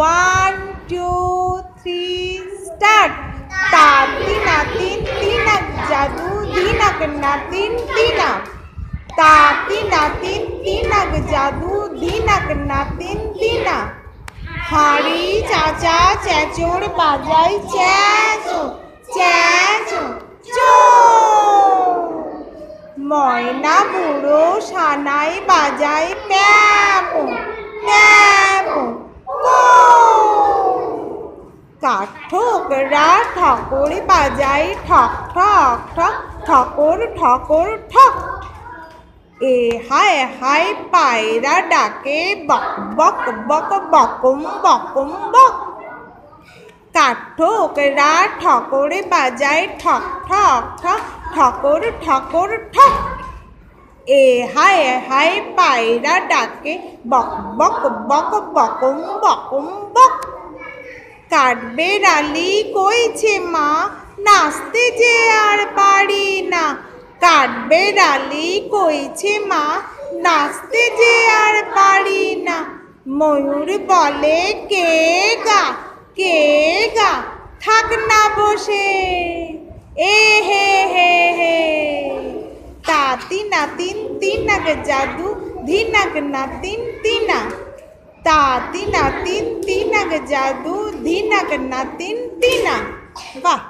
One two three start তাতি নাতিন তিনাক জাদু দিনাক নাতিন তিনাক তাতি নাতিন তিনাক জাদু দিনাক নাতিন তিনা হাড়ি চাচা চেঁচড় বাজাই চ্যাঁচো চ্যাঁচো চো ময়না বুড়ো সানাই বাজায় প্যাপো কাঠঠোকরা ঠকর বাজায় ঠক ঠক ঠক, ঠকর ঠকর, ঠক। এ হায় হায়, পায়রা ডাকে, বক বক বক, বকম বকম, বক। কাঠঠোকরা ঠকরে বাজায় ঠক ঠক ঠক, ঠকর ঠকর, ঠক। এ হায় হায়, পায়রা ডাকে, বক বক বক, বকম বকম, বক। কাঠবেড়ালি কইছে মা, নাচতে যে আর পারি না। কাঠবেড়ালি কইছে মা, নাচতে যে আর পারি না। ময়ূর বলে, কে গা কে গা, থাক না বসে। এ হে হে হে। তাতি নাতিন তিনাক জাদু, ধিনাক নাতিন তিনা। তাতি নাতিন তিনাক জাদু ধিনাক নাতিন তিনা বাহ